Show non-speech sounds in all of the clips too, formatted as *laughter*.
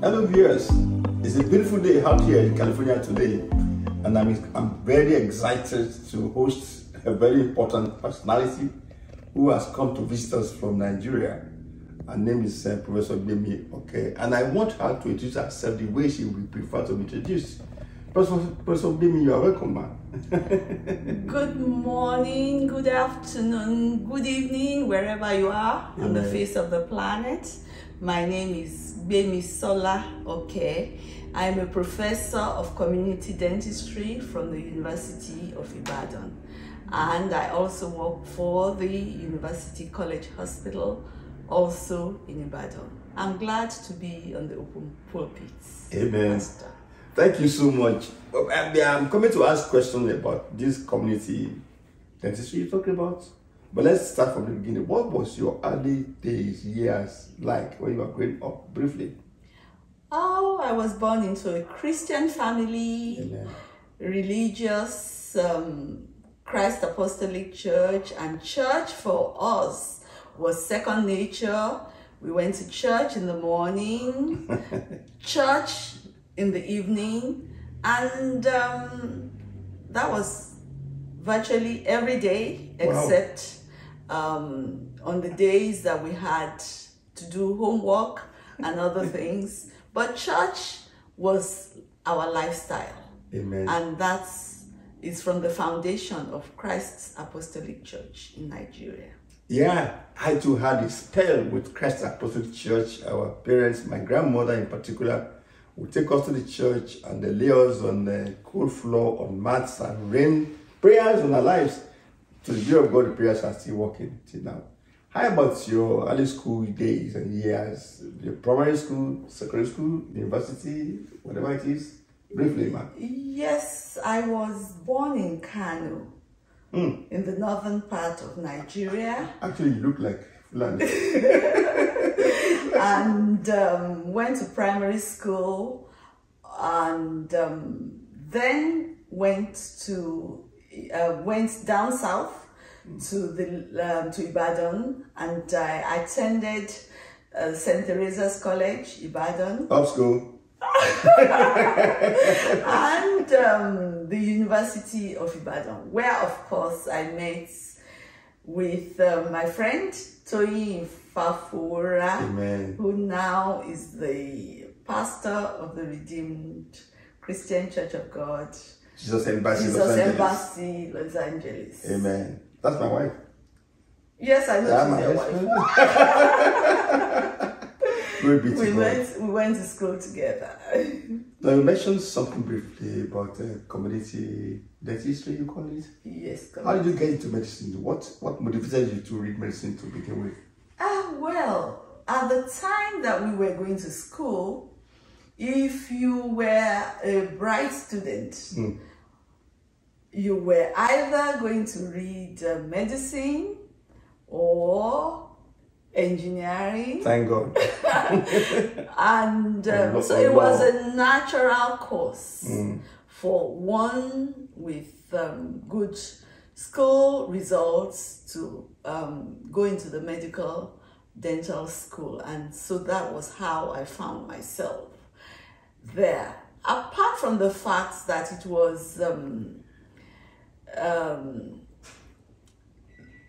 Hello viewers, it's a beautiful day out here in California today and I'm, I'm very excited to host a very important personality who has come to visit us from Nigeria. Her name is uh, Professor Gbemi Oke, and I want her to introduce herself the way she would prefer to be introduced. Professor, Professor Gbemi, you are welcome, man. *laughs* Good morning, good afternoon, good evening, wherever you are on the face of the planet. My name is Bemi Sola Okay. I'm a professor of community dentistry from the University of Ibadan. And I also work for the University College Hospital, also in Ibadan. I'm glad to be on the open pulpit. Amen. Pastor. Thank you so much. Oh, I'm I'm coming to ask questions about this community dentistry you're talking about. But let's start from the beginning. What was your early days, years like when you were growing up? Briefly. Oh, I was born into a Christian family. Amen. religious um, Christ Apostolic Church, and church for us was second nature. We went to church in the morning, *laughs* church in the evening, and um, that was virtually every day Wow. Um, on the days that we had to do homework and other *laughs* things. But church was our lifestyle Amen. and that's is from the foundation of Christ's Apostolic Church in Nigeria. Yeah, I too had a spell with Christ's Apostolic Church. Our parents, my grandmother in particular, would take us to the church and they lay us on the cold floor on mats and rain prayers on our lives. To the glory of God, the prayers are still working till now. How about your early school days and years? Your primary school, secondary school, university, whatever it is? Briefly, man. Yes, I was born in Kano, in the northern part of Nigeria, Actually, you look like Fulani. *laughs* and um, went to primary school, and um, then went to uh, went down south to the um, to Ibadan, and I attended uh, St Teresa's College, Ibadan. Up school. *laughs* and um, the University of Ibadan, where of course I met with uh, my friend Toyi Fafura, Amen. who now is the pastor of the Redeemed Christian Church of God, Jesus Embassy, Los Jesus Angeles. Embassy, Los Angeles. Amen. That's my wife. Yes, I know Yeah, she's my your wife. husband. *laughs* Glory be to We God. went, we went to school together. *laughs* Now you mentioned something briefly about uh, community dentistry, you call it. yes, come How did you get into medicine? What what motivated you to read medicine to begin with? Ah, well, at the time that we were going to school, if you were a bright student, Hmm. You were either going to read uh, medicine or engineering, Thank God. *laughs* and um, so it was a natural course Hmm. for one with um, good school results to um, go into the medical dental school. And so that was how I found myself there. Apart from the fact that it was um,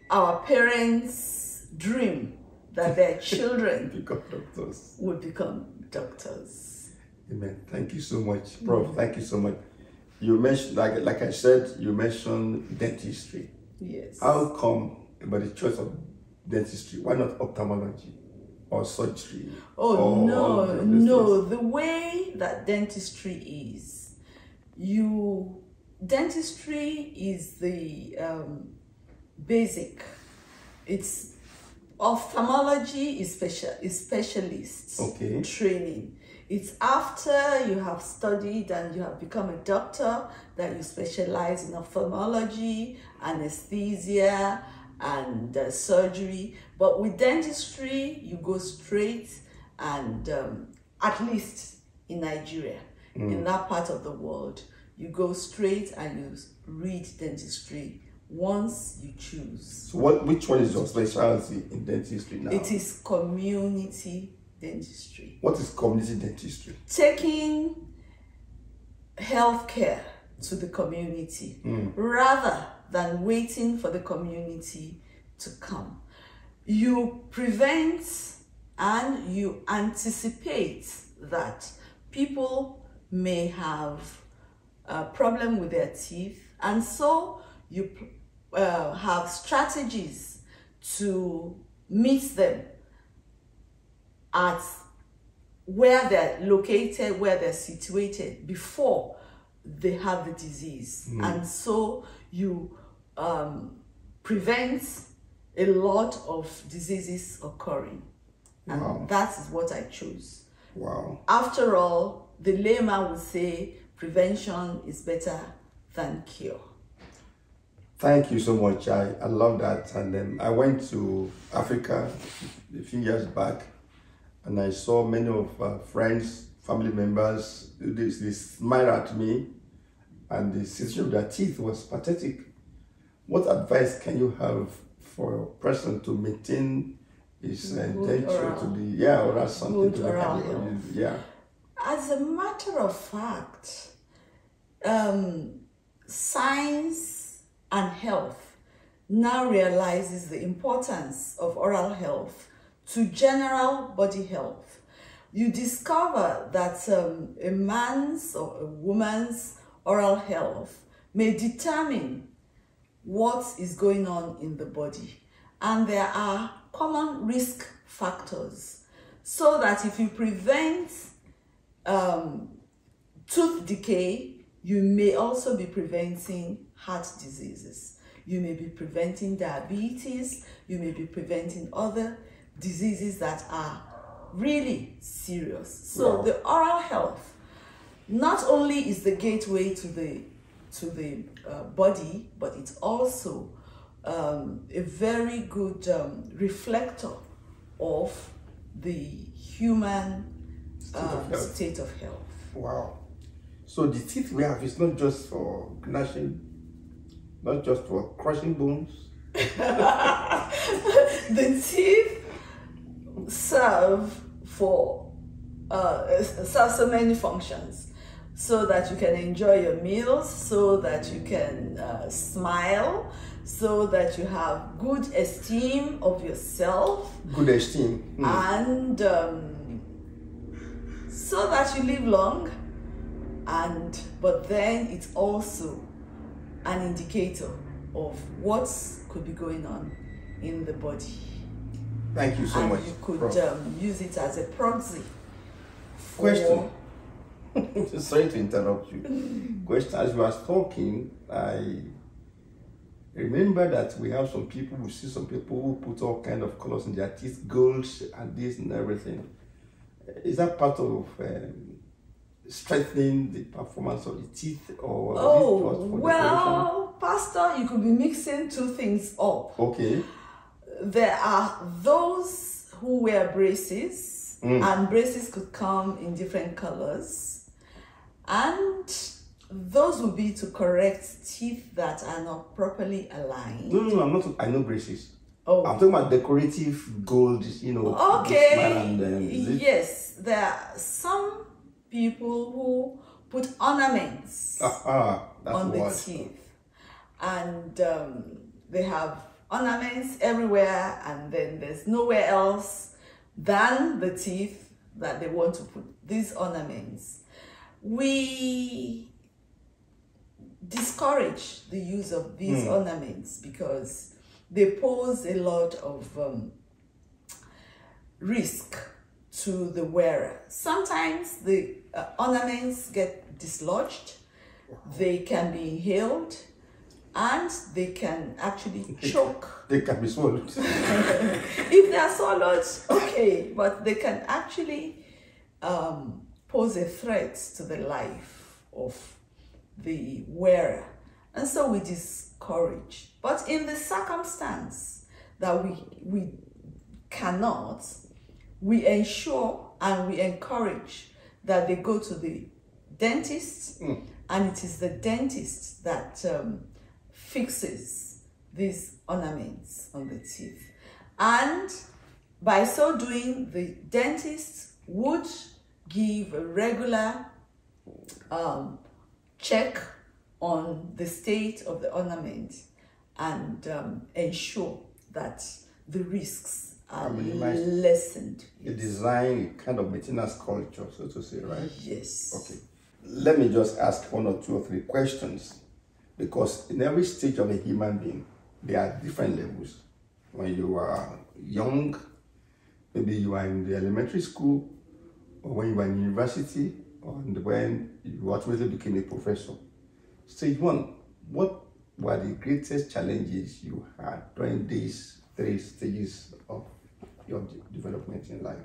our parents' dream that their *laughs* children Become doctors. would become doctors. Amen. Thank you so much, Prof. Thank you so much. You mentioned, like like I said, you mentioned dentistry. Yes. How come about the choice of dentistry? Why not ophthalmology or surgery? Oh or no, no. The way that dentistry is, you dentistry is the um, basic. It's ophthalmology is special is specialist Okay. training. It's after you have studied and you have become a doctor that you specialize in ophthalmology, anesthesia, and uh, surgery. But with dentistry, you go straight and um, at least in Nigeria, in that part of the world, you go straight and you read dentistry once you choose. So what? Which one is your specialty in dentistry now? It is community dentistry. What is community dentistry? Taking healthcare to the community hmm. rather than waiting for the community to come. You prevent and you anticipate that people may have a problem with their teeth, and so you uh, have strategies to meet them at where they're located, where they're situated before they have the disease. And so you um, prevent a lot of diseases occurring. And Wow. that is what I chose. Wow. After all, the layman would say prevention is better than cure. Thank you so much. I, I love that. And then I went to Africa a few years back and I saw many of uh, friends, family members, they, they smile at me and the situation of their teeth was pathetic. What advice can you have for a person to maintain his uh, denture to be, yeah, or something good to oral. Yeah. As a matter of fact, um, science and health now realizes the importance of oral health to general body health. You discover that um, a man's or a woman's oral health may determine what is going on in the body. And there are common risk factors. So that if you prevent um, tooth decay, you may also be preventing heart diseases. You may be preventing diabetes. You may be preventing other diseases that are really serious. So Wow. the oral health not only is the gateway to the to the uh, body, but it's also um, a very good um, reflector of the human of um, health. state of health. Wow. So the teeth we have is not just for gnashing, not just for crushing bones. *laughs* the teeth serve for uh, serve so many functions so that you can enjoy your meals so that you can uh, smile so that you have good esteem of yourself Good esteem. Hmm. and um, so that you live long and but then it's also an indicator of what could be going on in the body Thank you so and much. you could um, use it as a proxy Question. *laughs* Sorry to interrupt you. Question. As you are talking, I remember that we have some people, we see some people who put all kind of colors in their teeth, gold and this and everything. Is that part of um, strengthening the performance of the teeth or oh just for decoration? well pastor you could be mixing two things up Okay. there are those who wear braces and braces could come in different colors and those would be to correct teeth that are not properly aligned No, no, no, I'm not. I know braces. Oh. I'm talking about decorative gold, you know. okay. and, um, yes. There are some people who put ornaments Ah, on the teeth. And um, they have ornaments everywhere and then there's nowhere else than the teeth that they want to put these ornaments. We discourage the use of these ornaments because they pose a lot of um, risk to the wearer. Sometimes the uh, ornaments get dislodged, they can be inhaled, and they can actually *laughs* choke. They can be swallowed. *laughs* if they are swallowed, okay, but they can actually um, pose a threat to the life of the wearer. And so we discourage. But in the circumstance that we, we cannot, we ensure and we encourage that they go to the dentist, and it is the dentist that um, fixes these ornaments on the teeth. And by so doing, the dentist would give a regular um, check on the state of the ornament and um, ensure that the risks are lessened. A design, a kind of maintenance culture, so to say, right? Yes. Okay. Let me just ask one or two or three questions. Because in every stage of a human being, there are different levels. When you are young, maybe you are in the elementary school, or when you are in university, or when you ultimately became a professor. Stage one, what were the greatest challenges you had during these three stages of your development in life?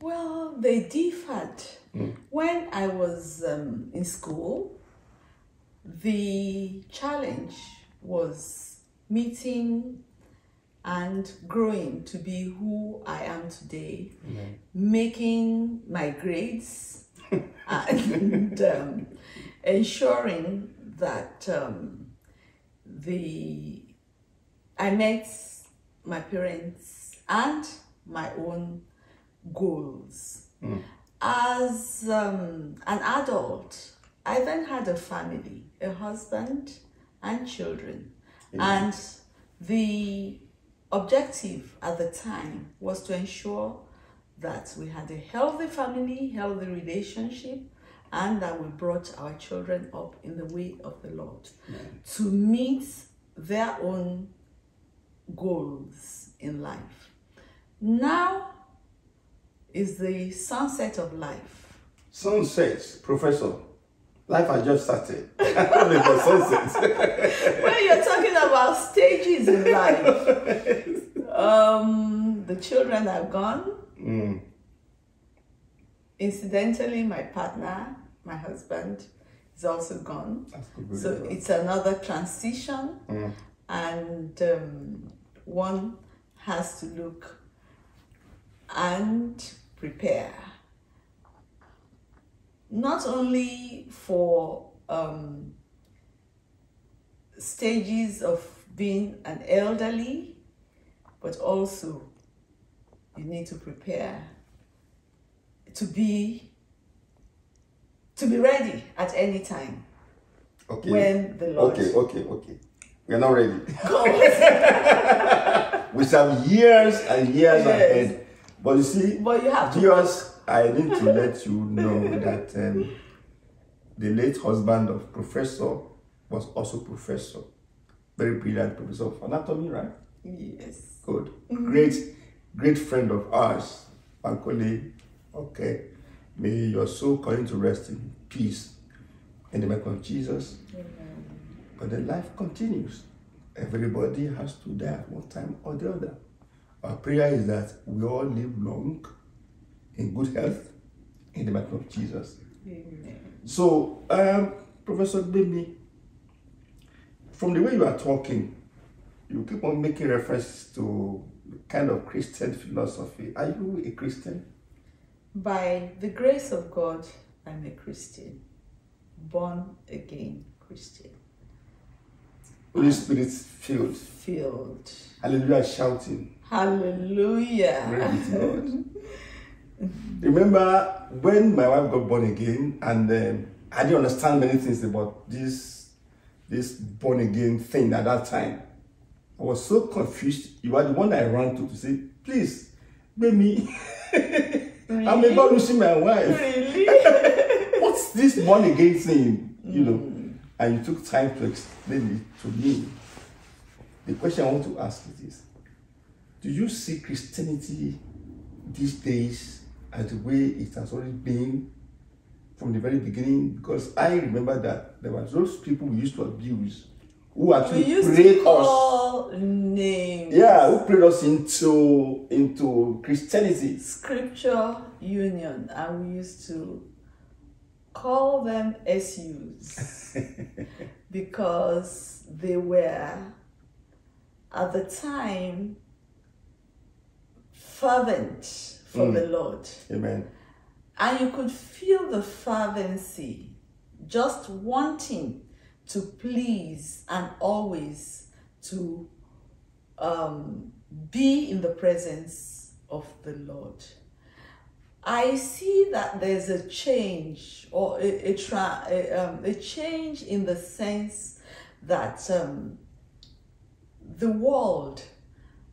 Well, they differed. When I was um, in school, the challenge was meeting and growing to be who I am today, making my grades *laughs* and um, ensuring that um, the I met my parents and my own goals. As um, an adult, I then had a family, a husband, and children. And the objective at the time was to ensure that we had a healthy family, healthy relationship, and that we brought our children up in the way of the Lord to meet their own goals in life. Now is the sunset of life. Sunsets, Professor. Life has just started. Only for sunsets. when you're talking about stages in life, *laughs* um, the children are gone. Mm. Incidentally, my partner, my husband, is also gone. That's good, good, So good. it's another transition, Mm. and um, one has to look and prepare. Not only for um, stages of being an elderly, but also you need to prepare to be to be ready at any time Okay. when the Lord okay, okay, okay. We are not ready. *laughs* we have years and years Yes. ahead. But you see, But you have to viewers, I need to let you know that um, the late husband of Professor was also Professor. Very brilliant professor of anatomy, right? Yes. Good. Great, great friend of ours, Bankole. Okay. May your soul continue to rest in peace in the name of Jesus. But the life continues. Everybody has to die at one time or the other. Our prayer is that we all live long, in good health, in the name of Jesus. Amen. So, um, Professor Gbemi, from the way you are talking, you keep on making reference to kind of Christian philosophy. Are you a Christian? By the grace of God, I'm a Christian, born again Christian, Holy Spirit filled. filled. Hallelujah, shouting. Hallelujah. To God. *laughs* Remember when my wife got born again, and um, I didn't understand many things about this this born again thing at that time. I was so confused. You are the one I ran to to say, please, baby, I'm *laughs* Really? about losing my wife. Really? *laughs* What's this born again thing? You know, and you took time to explain it to me. The question I want to ask is this Do you see Christianity these days as the way it has always been from the very beginning? Because I remember that there were those people we used to abuse who we actually used prayed to us. names. Yeah, who prayed us into into Christianity. Scripture Union, and we used to call them SUs *laughs* because they were at the time fervent for Mm. the Lord. Amen. And you could feel the fervency, just wanting to please and always to um, be in the presence of the Lord. I see that there's a change or a, a, tra- a, um, a change in the sense that um, the world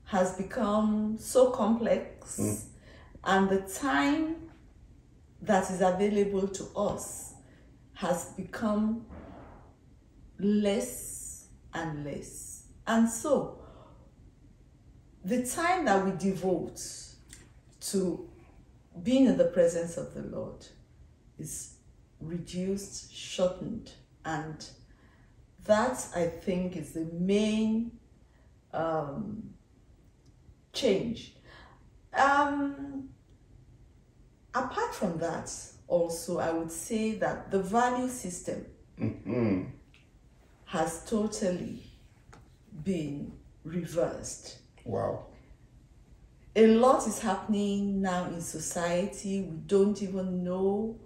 has become so complex and the time that is available to us has become less and less. And so, the time that we devote to being in the presence of the Lord is reduced, shortened, and that I think is the main um, change. Um, apart from that, also, I would say that the value system Mhm. Has totally been reversed. Wow. A lot is happening now in society. We don't even know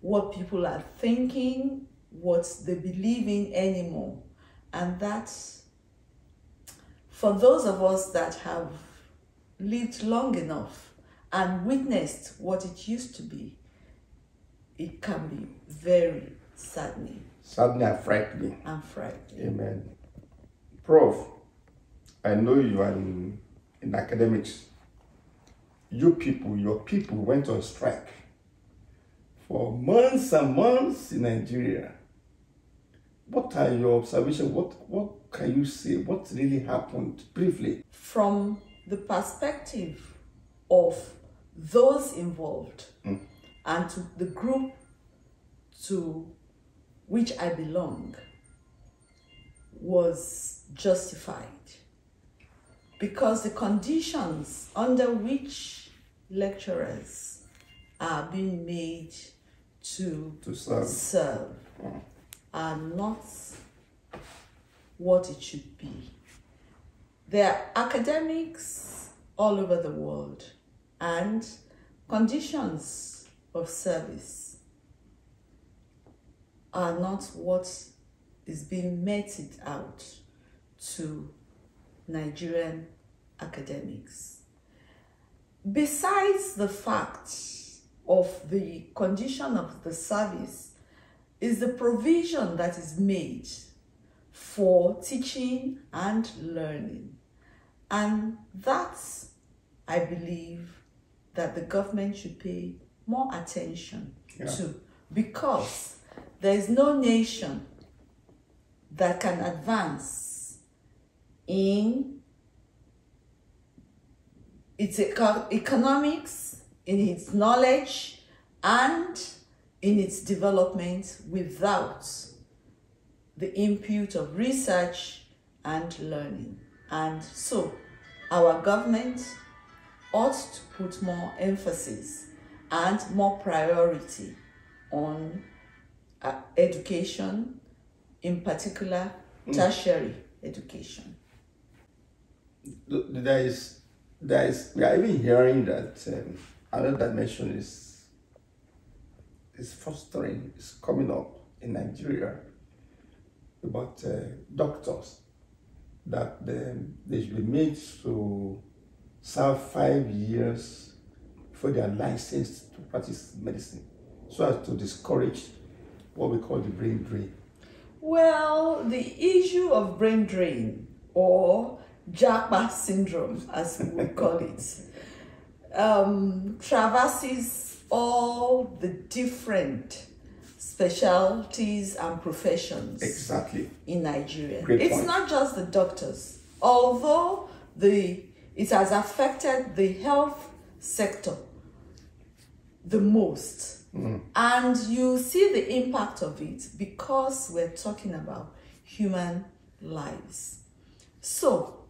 what people are thinking, what they believe in anymore. And that's for those of us that have lived long enough and witnessed what it used to be, it can be very saddening Sadly and and frightening. Amen. Prof, I know you are in, in academics. You people, your people went on strike for months and months in Nigeria. What are your observations? What what can you say? What really happened briefly? from the perspective of those involved hmm. and to the group to which I belong was justified because the conditions under which lecturers are being made to To serve. serve are not what it should be. There are academics all over the world and conditions of service are not what is being meted out to Nigerian academics. Besides the fact of the condition of the service, is the provision that is made for teaching and learning. And that's, I believe, that the government should pay more attention Yeah. to because there is no nation that can advance in its economics, in its knowledge, and in its development without the input of research and learning. And so, our government ought to put more emphasis and more priority on uh, education, in particular tertiary education. There is, there is. We are even hearing that um, another dimension is is fostering, is coming up in Nigeria about uh, doctors that they, they should be made to serve five years before they are licensed to practice medicine, so as to discourage what we call the brain drain. Well, the issue of brain drain or JAPA syndrome, as we would call it, um, traverses all the different specialties and professions Exactly. in Nigeria. Great it's point. not just the doctors, although the it has affected the health sector the most. And you see the impact of it because we're talking about human lives. So,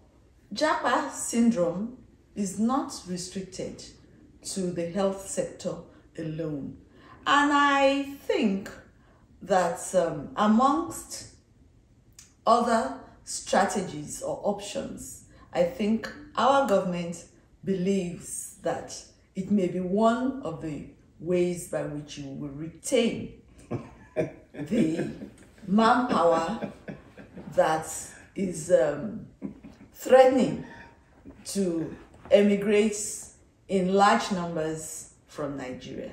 JAPA syndrome is not restricted to the health sector alone. And I think that um, amongst other strategies or options, I think our government believes that it may be one of the ways by which you will retain the manpower that is um, threatening to emigrate in large numbers from Nigeria.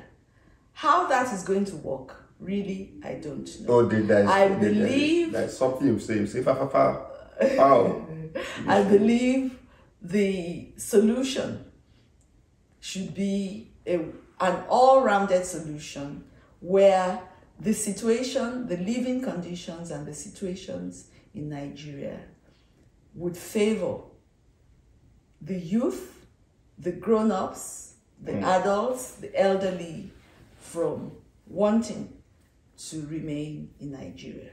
How that is going to work, really, I don't know. Oh, did that? I did- believe- There's something you say. You say, fa, fa, fa. How? *laughs* I believe the solution should be a, an all rounded solution where the situation, the living conditions, and the situations in Nigeria would favor the youth, the grown ups, the mm. adults, the elderly from wanting to remain in Nigeria.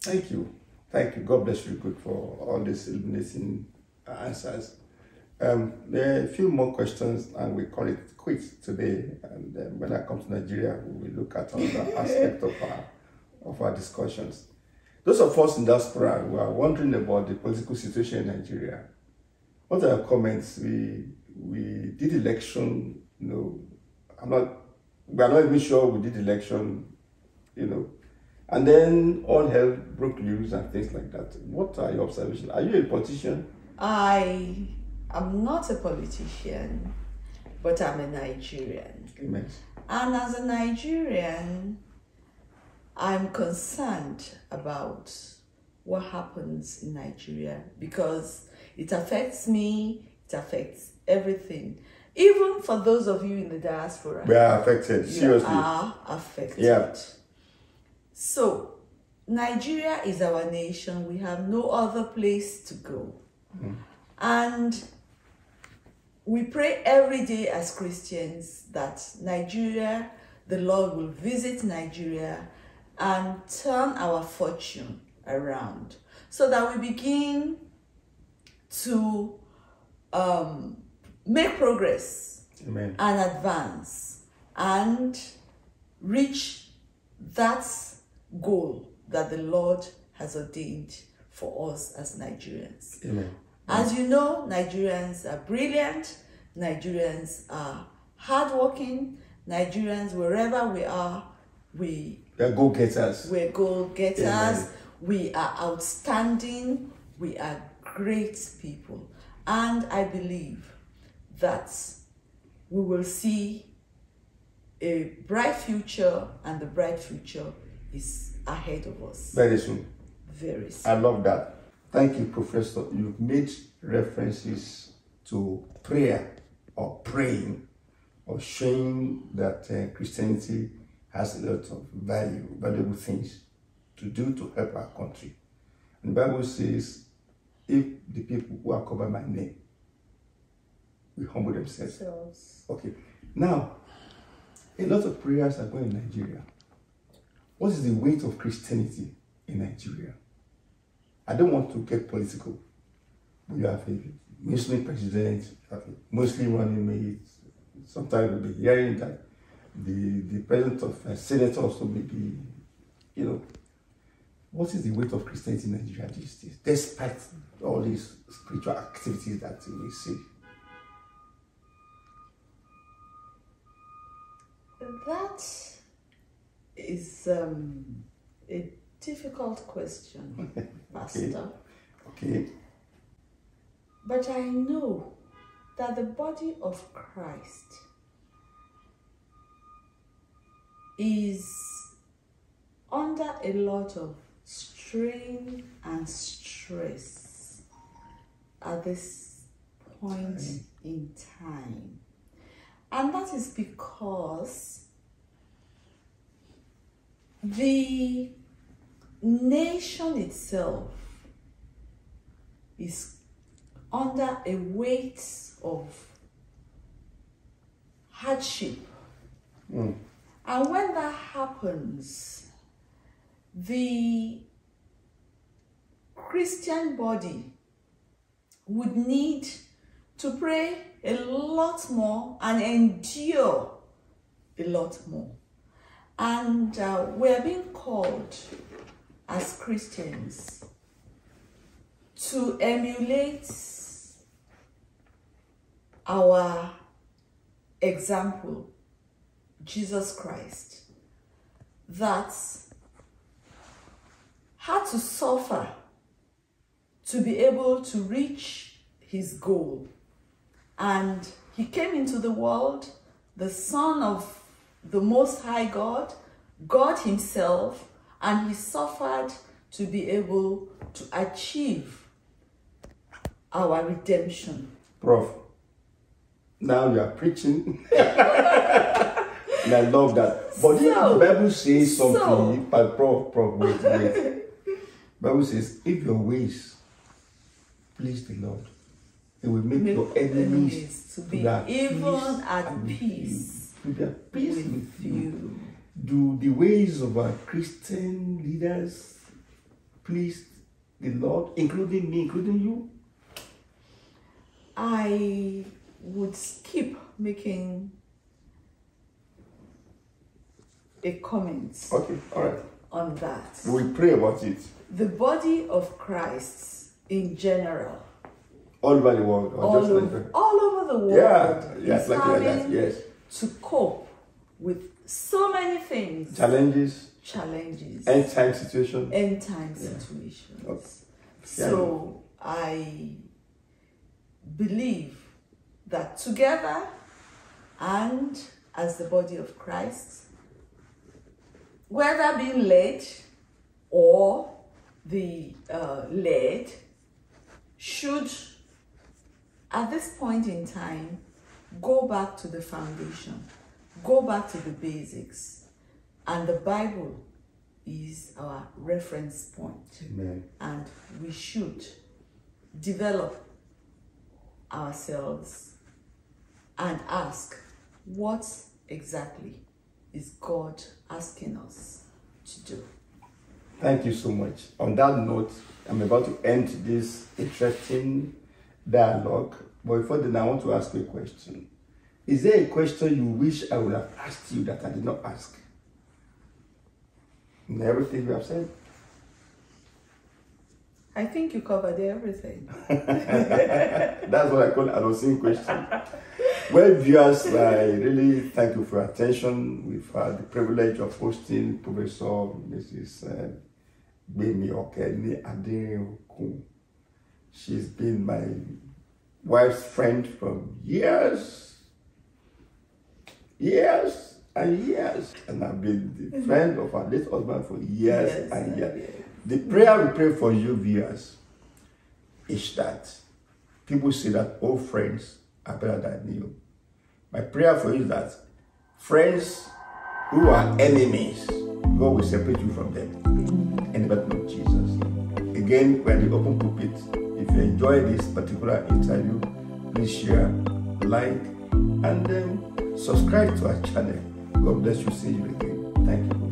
Thank you. Thank you. God bless you good for all these illuminating answers. Um, there are a few more questions and we call it quits today. And um, when I come to Nigeria, we will look at another *laughs* aspect of our, of our discussions. Those of us in diaspora who are wondering about the political situation in Nigeria, what are your comments? We, we did election, you know, I'm not, we are not even sure we did election, you know, and then all hell broke loose and things like that. What are your observations? Are you a politician? I am not a politician, but I'm a Nigerian. Amen. And as a Nigerian, I'm concerned about what happens in Nigeria because it affects me, it affects everything. Even for those of you in the diaspora, We are affected, you seriously. are affected. Yeah. So, Nigeria is our nation. We have no other place to go. Mm. And we pray every day as Christians that Nigeria, the Lord will visit Nigeria and turn our fortune around so that we begin to um, make progress Amen. and advance and reach that goal that the Lord has ordained for us as Nigerians. Amen. As you know, Nigerians are brilliant, Nigerians are hardworking, Nigerians, wherever we are, we are go getters. we're go getters. Amen. We are outstanding. We are great people. And I believe that we will see a bright future, and the bright future is ahead of us Very soon. very soon. I love that. Thank you, Professor. You've made references to prayer or praying or showing that uh, Christianity has a lot of value, valuable things to do to help our country. And the Bible says, if the people who are covered by my name will humble themselves. So, Okay. Now, a lot of prayers are going in Nigeria. What is the weight of Christianity in Nigeria? I don't want to get political. You have a Muslim president, a Muslim running mate. Sometimes we'll be hearing that the, the president of uh, Senate also may be, you know. What is the weight of Christianity in Nigeria these days, despite all these spiritual activities that we see? that is um, a difficult question, *laughs* Pastor. Okay. But I know that the body of Christ is under a lot of strain and stress at this point in time. And that is because the nation itself is under a weight of hardship. Mm. And when that happens, the Christian body would need to pray a lot more and endure a lot more. And uh, we're being called as Christians to emulate our example, Jesus Christ, that had to suffer to be able to reach his goal. And he came into the world, the Son of the Most High God, God Himself, and He suffered to be able to achieve our redemption. Prof, now you are preaching. *laughs* and I love that. But So- the Bible says something, so- but Prof, Prof, wait, wait. Bible says, if your ways please the Lord, He will make, Make your enemies to be at even peace at with peace be at peace with, with you. you. Do the ways of our Christian leaders please the Lord, including me, including you? I would skip making a comment Okay, all right. on that. We'll pray about it The body of Christ in general, all over the world. All over, like all over the world, Yeah, like, like that, yes. to cope with so many things, Challenges, challenges, end time situation. end time Yeah. situations. Okay. So I believe that together and as the body of Christ, whether being led or the uh, led, should at this point in time go back to the foundation, go back to the basics, and the Bible is our reference point Amen. and we should develop ourselves and ask what exactly is God asking us to do. Thank you so much. On that note, I'm about to end this interesting dialogue. But before then, I want to ask you a question. Is there a question you wish I would have asked you that I did not ask? In everything you have said? I think you covered everything. *laughs* That's what I call an unseen question. well, viewers, I really thank you for your attention. We've had the privilege of hosting Professor Mrs. Uh, Gbemi Okeni Adeokun. She's been my wife's friend for years, years and years. And I've been the friend of our late husband for years Yes, and years. yes. The prayer we pray for you, viewers, is that people say that old friends are better than new. My prayer for you is that friends who are enemies, God will separate you from them. In the name of Jesus. Again, we're the open pulpit. If you enjoy this particular interview, please share, like, and um, subscribe to our channel. God bless you. See you again. Thank you.